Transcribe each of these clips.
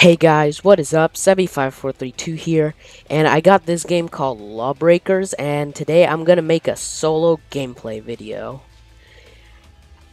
Hey guys, what is up? Seby5432 here, and I got this game called Lawbreakers, and today I'm gonna make a solo gameplay video.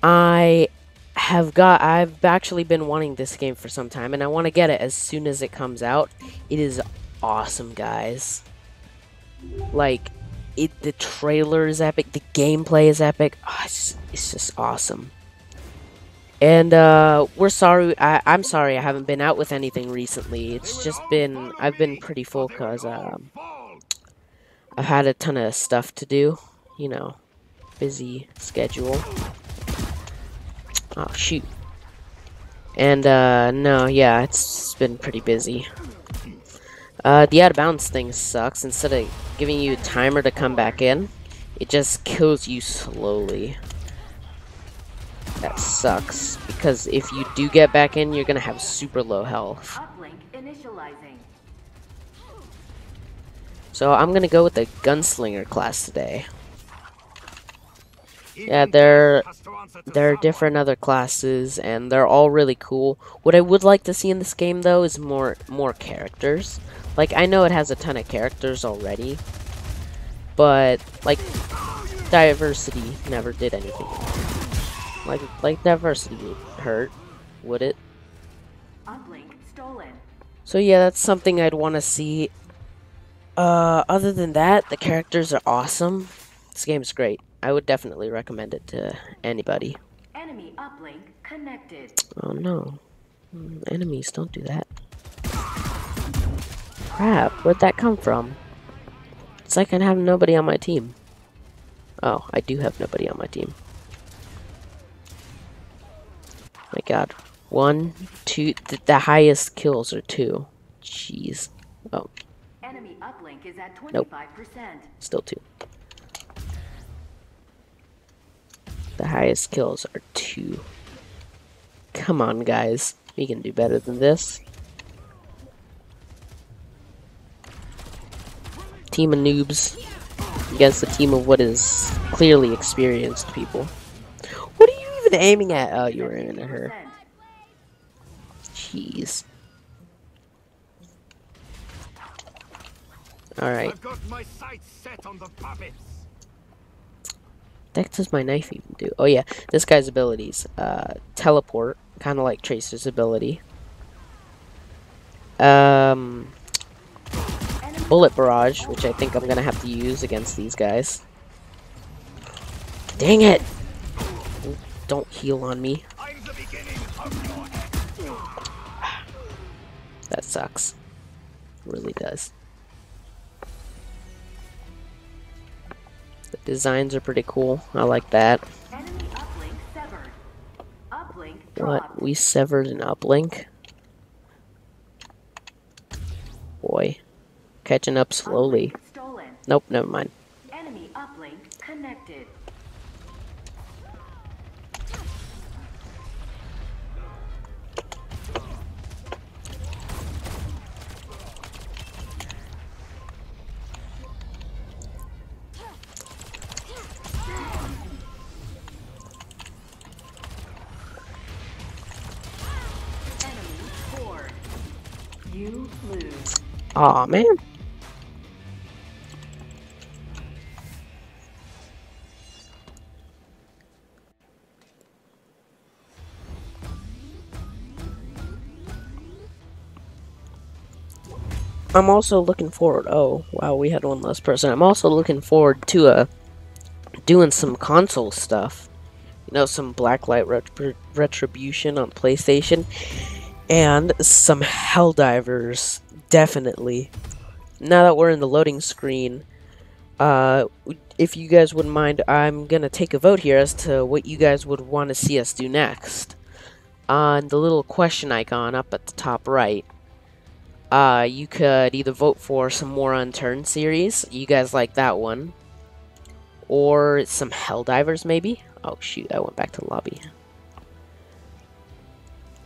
I have got, I've actually been wanting this game for some time, and I want to get it as soon as it comes out. It is awesome, guys. Like, it, the trailer is epic, the gameplay is epic, oh, it's, it's just awesome. And uh, we're sorry. I, am sorry I haven't been out with anything recently. It's just been I've been pretty full because um, I've had a ton of stuff to do. You know, busy schedule. Oh shoot. And uh, no, yeah, it's been pretty busy. Uh, the out of bounds thing sucks. Instead of giving you a timer to come back in, it just kills you slowly. That sucks, because if you do get back in, you're gonna have super low health. So I'm gonna go with the Gunslinger class today. Yeah, they're there are different other classes, and they're all really cool. What I would like to see in this game, though, is more more characters. Like, I know it has a ton of characters already, but, like, diversity never did anything. Like, like diversity would hurt, would it? So yeah, that's something I'd want to see. Uh, other than that, the characters are awesome. This game's great. I would definitely recommend it to anybody. Enemy uplink connected. Oh no. Enemies, don't do that. Crap, where'd that come from? It's like I have nobody on my team. Oh, I do have nobody on my team. My god. One, two, th the highest kills are two. Jeez. Oh. Enemy uplink is at 25%. Nope. Still two. The highest kills are two. Come on, guys. We can do better than this. Team of noobs against a team of what is clearly experienced people even aiming at? Oh, you were aiming at her. Jeez. Alright. What the heck does my knife even do? Oh yeah, this guy's abilities. Uh, teleport, kind of like Tracer's ability. Um, bullet barrage, which I think I'm gonna have to use against these guys. Dang it! Don't heal on me. That sucks. Really does. The designs are pretty cool. I like that. What? We severed an uplink? Boy. Catching up slowly. Nope, never mind. Aw, man. I'm also looking forward. Oh, wow, we had one less person. I'm also looking forward to uh doing some console stuff. You know, some Blacklight ret Retribution on PlayStation and some Helldivers, definitely. Now that we're in the loading screen, uh, if you guys wouldn't mind, I'm gonna take a vote here as to what you guys would want to see us do next. On the little question icon up at the top right, uh, you could either vote for some more Unturned series, you guys like that one, or some Helldivers maybe? Oh shoot, I went back to the lobby.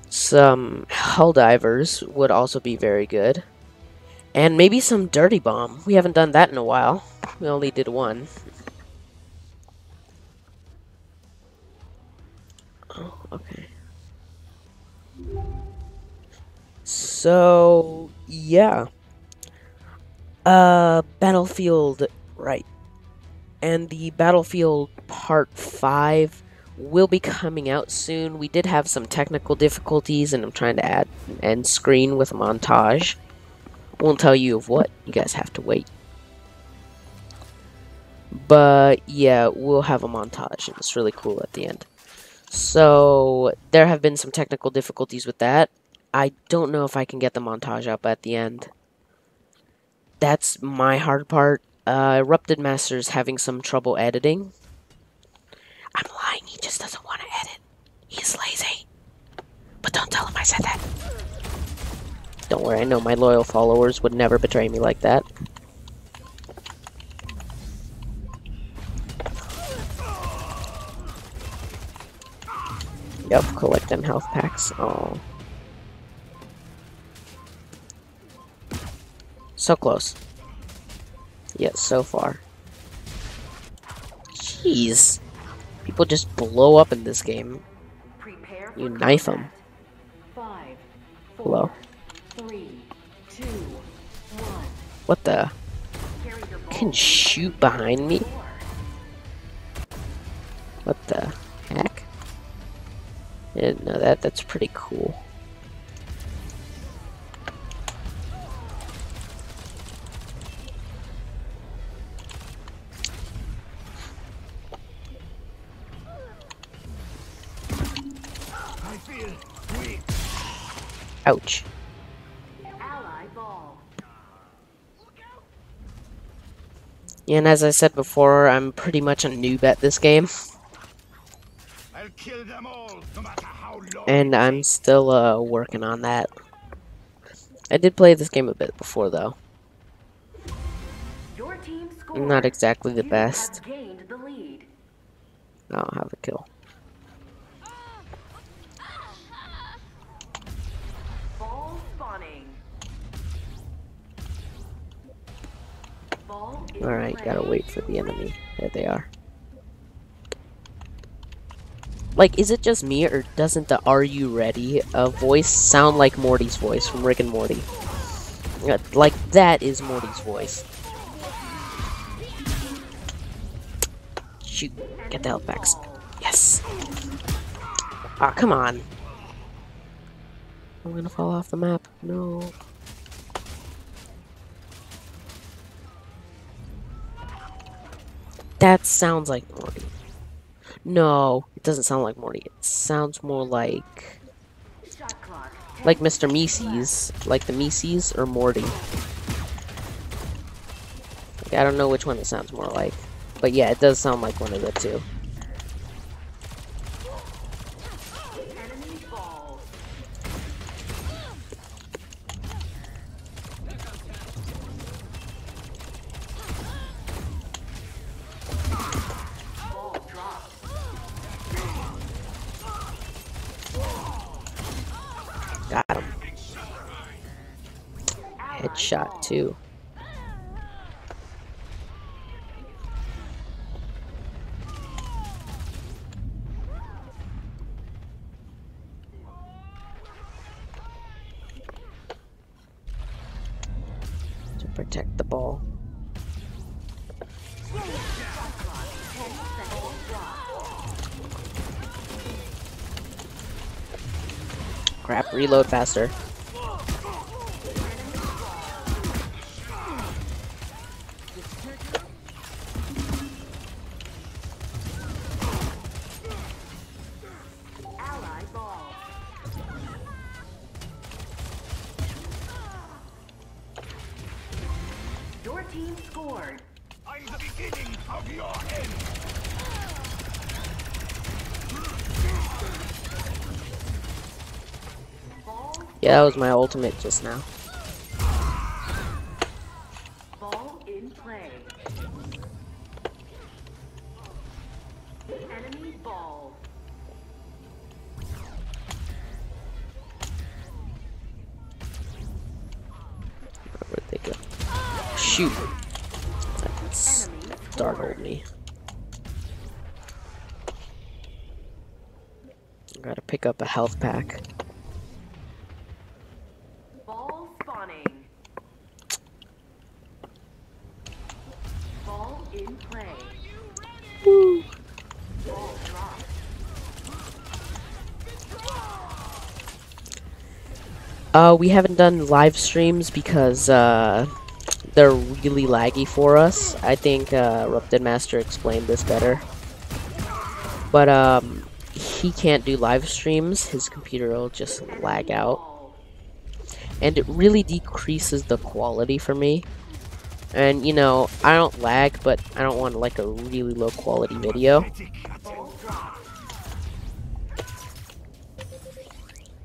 Some Helldivers would also be very good. And maybe some Dirty Bomb. We haven't done that in a while. We only did one. Oh, okay. So yeah. Uh, Battlefield, right. And the Battlefield Part 5 will be coming out soon. We did have some technical difficulties, and I'm trying to add end screen with a montage. Won't tell you of what, you guys have to wait. But yeah, we'll have a montage, and it's really cool at the end. So, there have been some technical difficulties with that. I don't know if I can get the montage up at the end. That's my hard part. Uh, Erupted Master's having some trouble editing. I'm lying, he just doesn't want to edit. He's lazy. But don't tell him I said that. Don't worry, I know my loyal followers would never betray me like that. Yep, collect them health packs. Oh. So close. Yet so far. Jeez. People just blow up in this game. You knife them. Hello. What the? Can shoot behind me? What the heck? I didn't know that. That's pretty cool. Ouch. Ally ball. Yeah, and as I said before, I'm pretty much a noob at this game. I'll kill them all, no matter how long. And I'm still uh, working on that. I did play this game a bit before, though. Your team. Not exactly the You best. Have the lead. I don't have a kill. Alright, gotta wait for the enemy. There they are. Like, is it just me, or doesn't the Are You Ready uh, voice sound like Morty's voice from Rick and Morty? Like, that is Morty's voice. Shoot, get the health packs. Yes! Ah, come on. I'm gonna fall off the map. No. That sounds like Morty. No, it doesn't sound like Morty. It sounds more like like Mr. Meeseeks, like the Meeseeks or Morty. Like, I don't know which one it sounds more like, but yeah, it does sound like one of the two. Protect the ball. Crap, reload faster. Yeah, that was my ultimate just now. ball in play. Enemy ball. Where'd they go? Shoot! That's startled me. Gotta pick up a health pack. Ball spawning. Ball in play. Ball dropped. Uh, we haven't done live streams because uh, they're really laggy for us. I think uh, Rupted Master explained this better. But um, he can't do live streams. His computer will just lag out, and it really decreases the quality for me. And you know, I don't lag, but I don't want like a really low quality video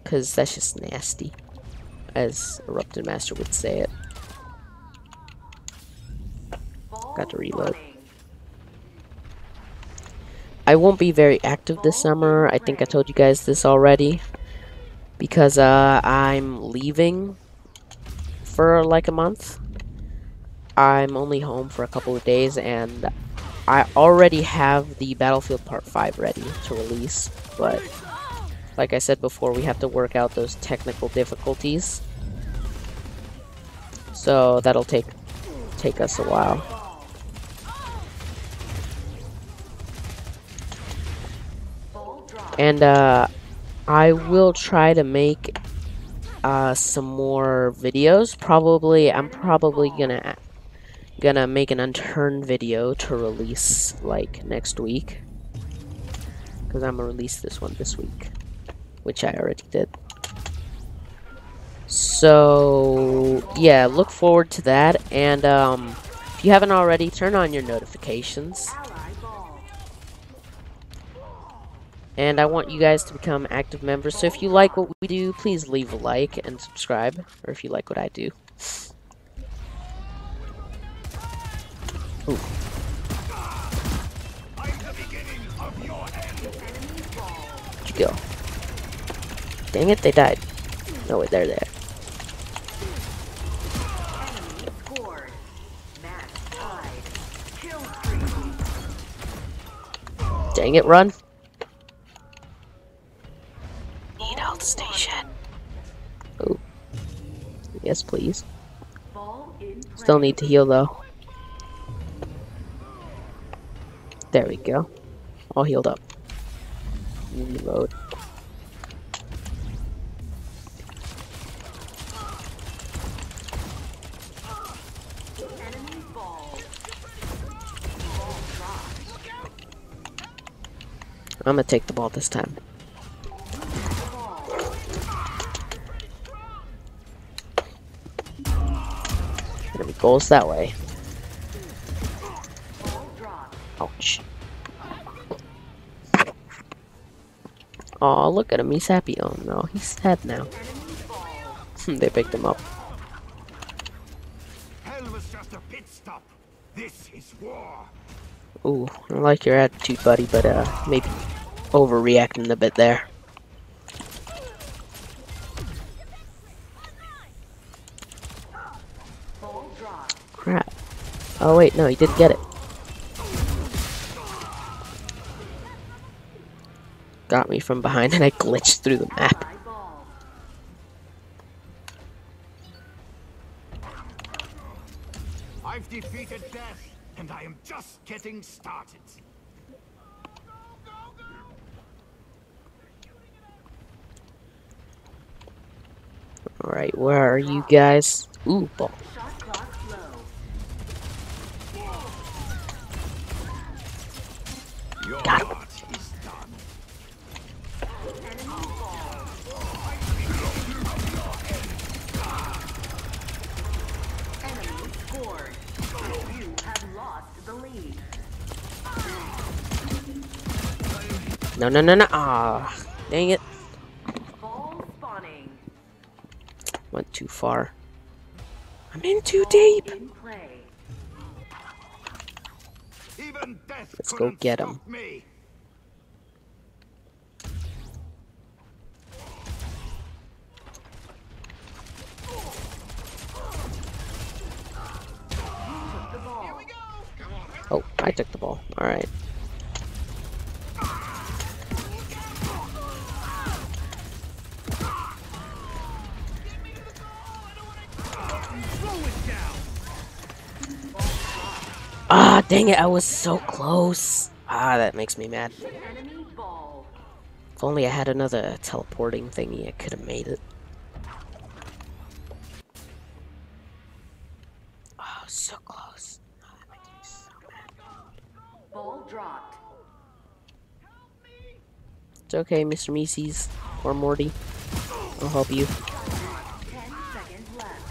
because that's just nasty, as Erupted Master would say it. Got to reload. I won't be very active this summer. I think I told you guys this already. Because uh, I'm leaving for like a month. I'm only home for a couple of days and I already have the Battlefield Part 5 ready to release. But like I said before, we have to work out those technical difficulties. So that'll take take us a while. And uh, I will try to make uh, some more videos. Probably, I'm probably gonna gonna make an unturned video to release like next week because I'm gonna release this one this week, which I already did. So yeah, look forward to that, and um, if you haven't already, turn on your notifications. And I want you guys to become active members. So if you like what we do, please leave a like and subscribe. Or if you like what I do. Ooh, the beginning of your end. Enemy ball. where'd you go? Dang it, they died. No, wait, they're there. Enemy scored. Match tied. Kill streak. Dang it, run. Need health station. Oh. Yes, please. Ball in play. Still need to heal, though. There we go. All healed up. Reload. Enemy ball. Ball dropped. I'm gonna take the ball this time. Ball. Enemy goes that way. Ouch. Aw, look at him. He's happy. Oh no, he's sad now. They picked him up. Hell was just a pit stop. This is war. Ooh, I like your attitude, buddy, but uh, maybe overreacting a bit there. Crap. Oh wait, no, he didn't get it. Got me from behind and I glitched through the map. I've defeated death, and I am just getting started. Alright, where are you guys? Ooh, ball. Got him. No, no, no, no. Ah, dang it. Too far. I'm in too deep. Let's go get ball. Oh, I took the ball. Alright. Ah, dang it, I was so close. Ah, that makes me mad. If only I had another teleporting thingy, I could have made it. Oh, so close. Oh, that makes me so mad. Ball dropped. It's okay, Mr. Meeseeks or Morty. I'll help you. Ten seconds left.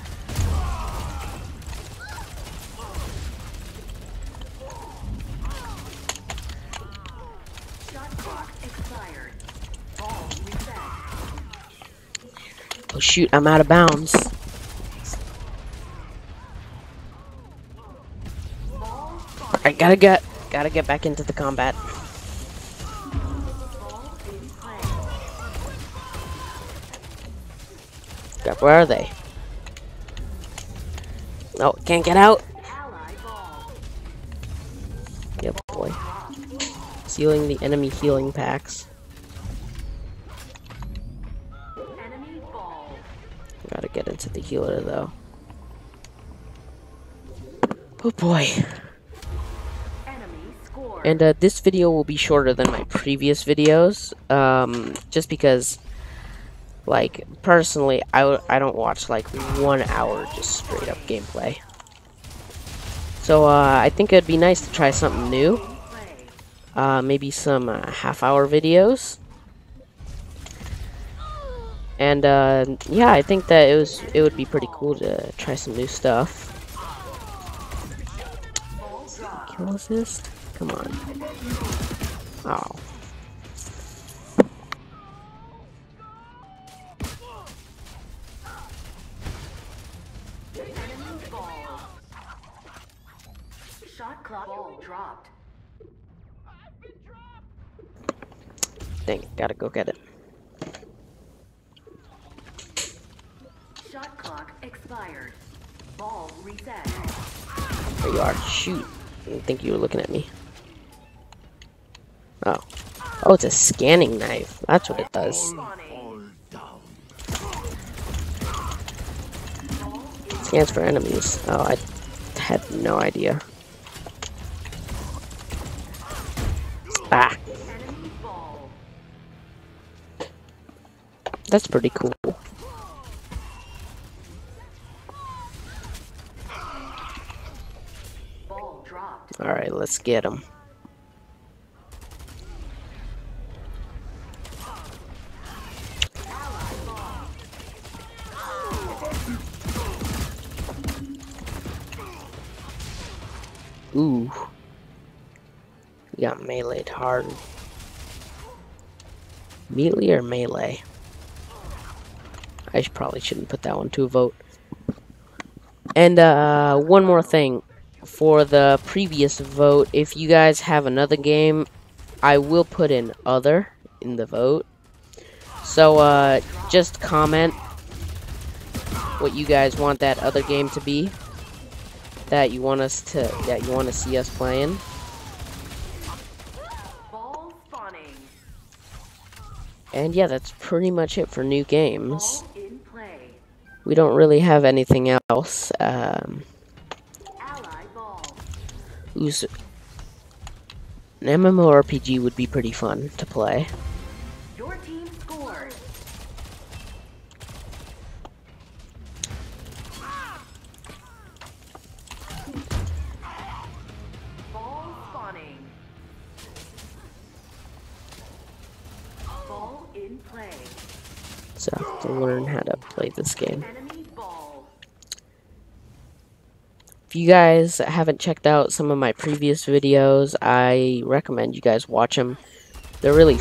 Shot clock expired. Ball reset. Oh shoot, I'm out of bounds. I gotta get, gotta get back into the combat. Where are they? Oh, can't get out. Yep, boy. Sealing the enemy healing packs. Though. Oh boy. And uh, this video will be shorter than my previous videos, um, just because, like, personally, I, w- I don't watch like one hour just straight up gameplay. So uh, I think it'd be nice to try something new, uh, maybe some uh, half hour videos. And uh, yeah, I think that it was it would be pretty cool to try some new stuff. Kill assist? Come on. Oh. Shot clock dropped. Dang, gotta go get it. Shot clock expired. Ball reset. There you are. Shoot. I didn't think you were looking at me. Oh. Oh, it's a scanning knife. That's what it does. Scans for enemies. Oh, I had no idea. Ah, that's pretty cool. Ball dropped. Alright, let's get him. Ooh. We got meleeed hard. Melee or melee? I should, probably shouldn't put that one to a vote. And uh, one more thing. For the previous vote, if you guys have another game, I will put in other in the vote. So uh, just comment what you guys want that other game to be that you want us to that you want to see us playing. And yeah, that's pretty much it for new games. We don't really have anything else. Um. Who's an MMORPG would be pretty fun to play. Your team scored. Ball spawning. Ball in play. So I have to learn how to play this game. Enemy ball. If you guys haven't checked out some of my previous videos, I recommend you guys watch them. They're really,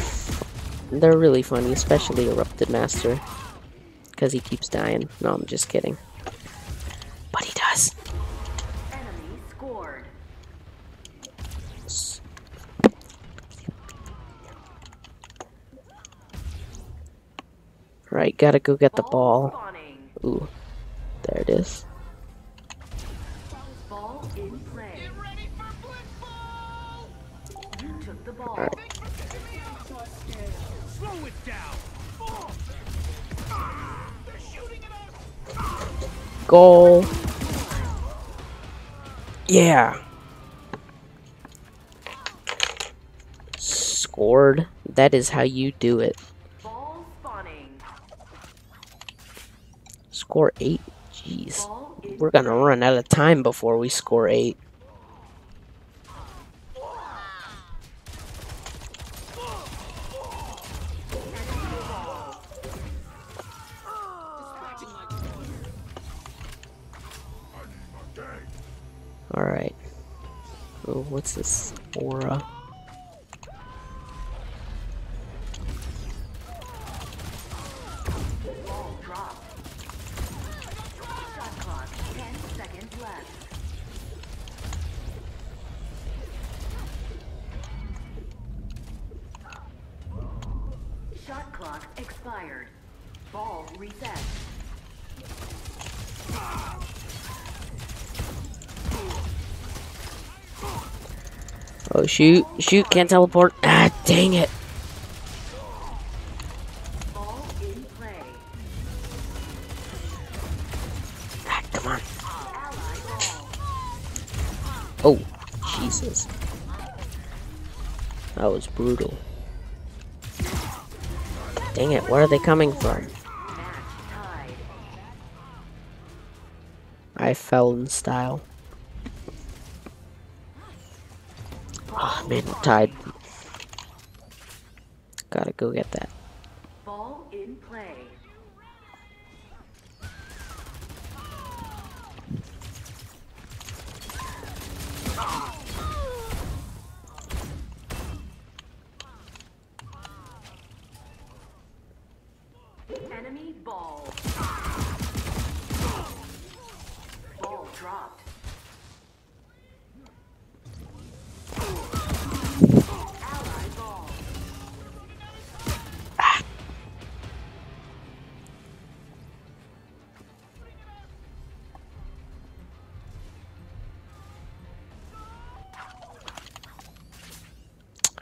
they're really funny, especially Erupted Master, because he keeps dying. No, I'm just kidding. But he does. Right, gotta go get the ball. Ooh, there it is. Slow it down. Goal. Yeah. Scored. That is how you do it. Score eight. Jeez. We're gonna run out of time before we score eight. What's this? Aura. Shoot. Shoot, can't teleport. Ah, dang it. Ah, come on. Oh, Jesus. That was brutal. Dang it, where are they coming from? I fell in style. Man, we're tied. Gotta go get that.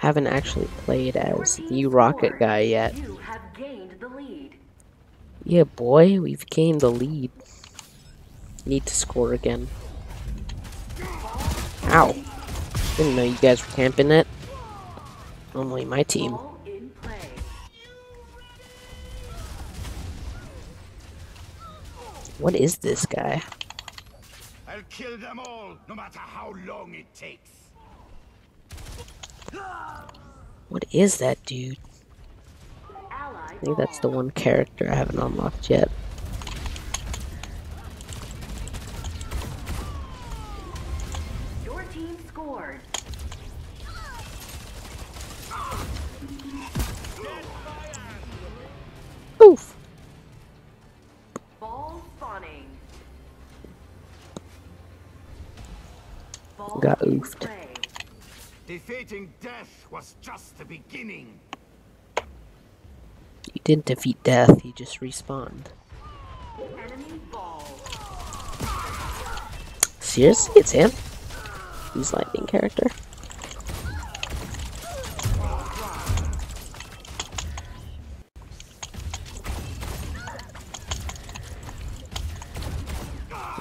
Haven't actually played as the rocket guy yet. You have gained the lead. Yeah, boy, we've gained the lead. Need to score again. Ow. Didn't know you guys were camping it. Only my team. Ball in play. What is this guy? I'll kill them all, no matter how long it takes. What is that dude? I think that's the one character I haven't unlocked yet. The beginning. You didn't defeat death, you just respawned. Enemy ball. Seriously? It's him? He's lightning character.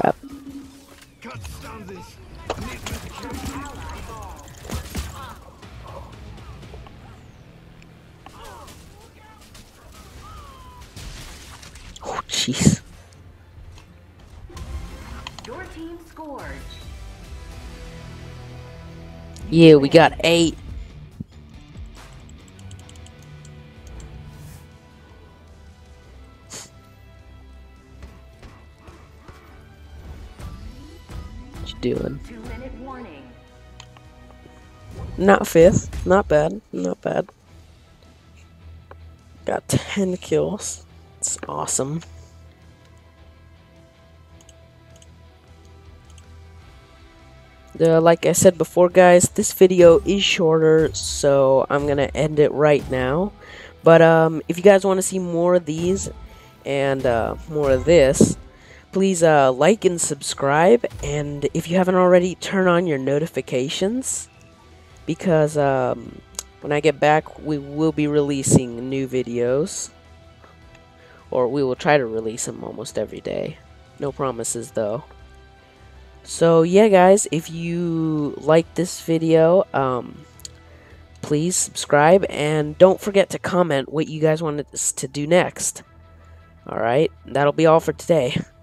Yep. Can't this. Jeez. Your team scored. Yeah, we got eight. What you doing? Two minute warning. Not fifth. Not bad. Not bad. Got 10 kills. It's awesome. Uh, like I said before, guys, this video is shorter, so I'm gonna end it right now. But um, if you guys want to see more of these and uh, more of this, please uh, like and subscribe. And if you haven't already, turn on your notifications because um, when I get back, we will be releasing new videos, or we will try to release them almost every day. No promises though. So yeah, guys, if you like this video, um, please subscribe and don't forget to comment what you guys want us to do next. Alright, that'll be all for today.